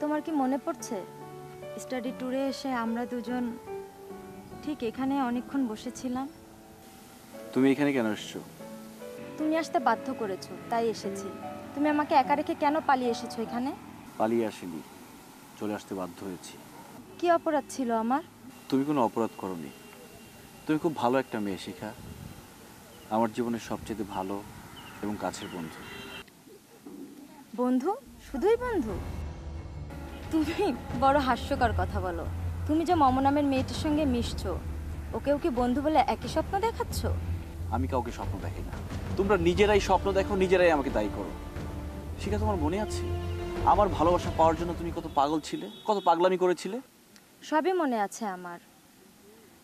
তোমার কি মনে পড়ছে? স্টাডি ট্যুরে এসে আমরা দুজন ঠিক এখানে অনেকক্ষণ বসেছিলাম। তুমি এখানে কেন এসছো? তুমি আসতে বাধ্য করেছ তাই এসেছি। তুমি আমাকে একা রেখে কেন পালিয়ে এসেছ এখানে? পালিয়ে আসিনি চলে আসতে বাধ্য হয়েছি। কি অপরাধ ছিল আমার? তুমি কোনো অপরাধ করনি। তুমি খুব ভালো একটা মেয়ে শিখা। আমার জীবনের সবচেয়ে ভালো এবং কাছের বন্ধু। বন্ধু শুধুই বন্ধু। তুমি বড় হাস্যকর কথা বলো। তুমি যে মম নামের মেয়েটির সঙ্গে মিশছো ওকেও কি বন্ধু বলে একই স্বপ্ন দেখাচ্ছ? আমি কাউকে স্বপ্ন দেখি না। তোমরা নিজেরাই স্বপ্ন দেখো নিজেরাই আমাকে দায়ী করো। শিখা তোমার মনে আছে? আমার ভালোবাসা পাওয়ার জন্য তুমি কত পাগল ছিলে কত পাগলামি করেছিলে? সবই মনে আছে আমার।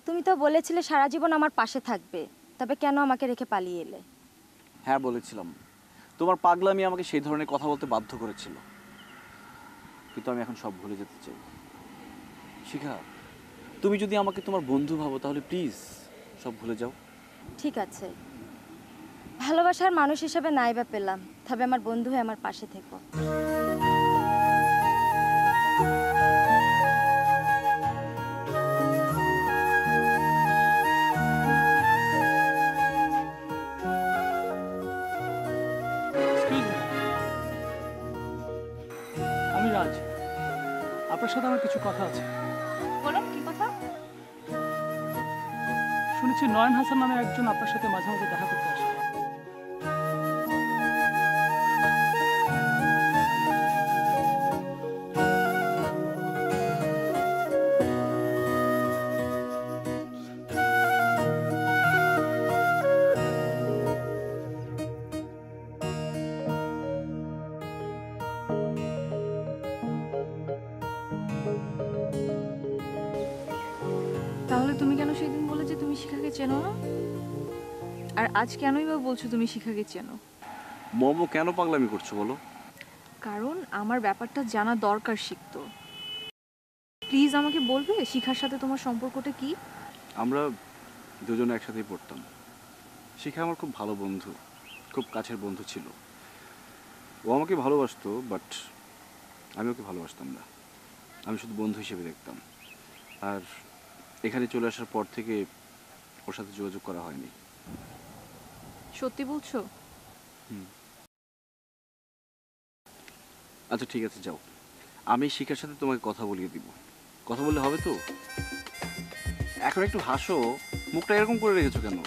তুমি তো বলেছিলে সারা জীবন আমার পাশে থাকবে তবে কেন আমাকে রেখে পালিয়ে এলে? হ্যাঁ বলেছিলাম। তোমার পাগলামি আমাকে সেই ধরনের কথা বলতে বাধ্য করেছিল। কিন্তু আমি এখন সব ভুলে যেতে চাই। শিখা, তুমি যদি আমাকে তোমার বন্ধু ভাবো, তাহলে প্লিজ সব ভুলে যাও। ঠিক আছে। ভালোবাসার মানুষ হিসেবে নাই বা পেলাম। তবে আমার বন্ধু হয়ে আমার পাশে থেকো। আপনার সাথে আমার কিছু কথা আছে। বলুন কি কথা? শুনেছি নয়ন হাসান নামে একজন আপনার সাথে মাঝে মাঝে দেখা করতে আসে। তাহলে তুমি কেন সেদিন বলে যে তুমি শিখাকে চেনো না? আর আজ কেনই বা বলছো তুমি শিখাকে চেনো? মোমো কেন পাগলামি করছ বলো? কারণ আমার ব্যাপারটা জানা দরকার শিখতো প্লিজ আমাকে বলবে শিখার সাথে তোমার সম্পর্কটা কি? আমরা দুজনে একসাথেই পড়তাম। শিখা আমার খুব ভালো বন্ধু খুব কাছের বন্ধু ছিল। ও আমাকে ভালোবাসতো বাট আমি ওকে ভালোবাসতাম না। আমি শুধু বন্ধু হিসেবে দেখতাম। আর এখানে চলে আসার পর থেকে ওর সাথে যোগাযোগ করা হয়নি। সত্যি বলছো? আচ্ছা ঠিক আছে যাও। আমি শিখার সাথে তোমাকে কথা বলিয়ে দিব। কথা বললে হবে তো? এখন একটু হাসো। মুখটা এরকম করে রেখেছো কেন?